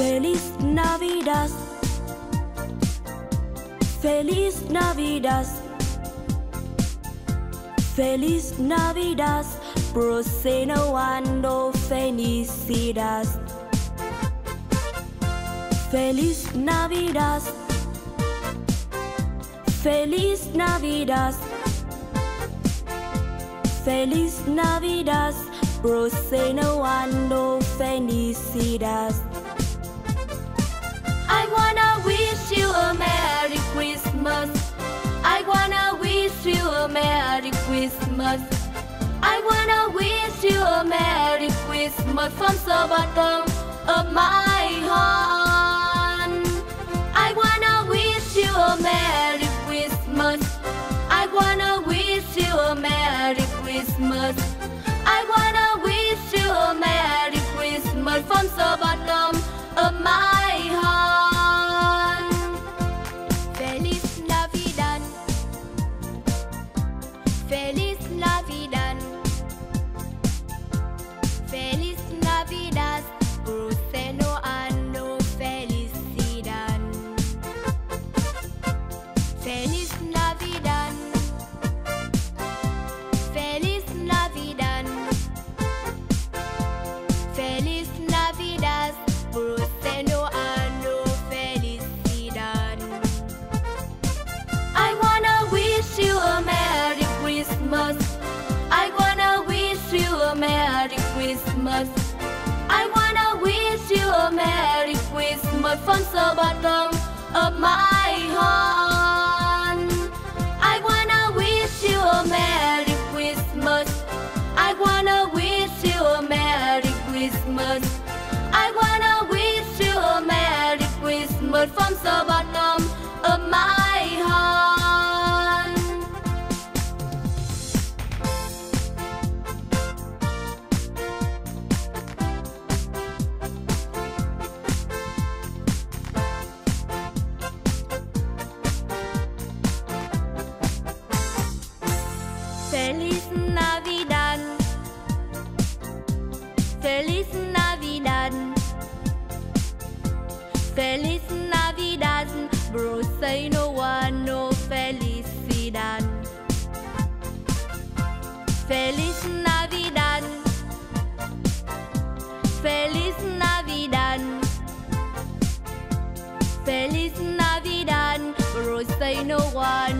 Feliz Navidad. Feliz Navidad. Feliz Navidad. Procenando felicidad. Feliz Navidad. Feliz Navidad. Feliz Navidad. Procenando felicidad. I wanna wish you a Merry Christmas. I wanna wish you a Merry Christmas. I wanna wish you a Merry Christmas from the bottom of my Christmas from the bottom of my heart. I wanna wish you a Merry Christmas. I wanna wish you a Merry Christmas. I wanna wish you a Merry Christmas from the bottom Feliz Navidad. Feliz Navidad. Bruceno ano felicidad. Feliz Navidad. Feliz Navidad. Feliz Navidad. Bruceno ano felicidad.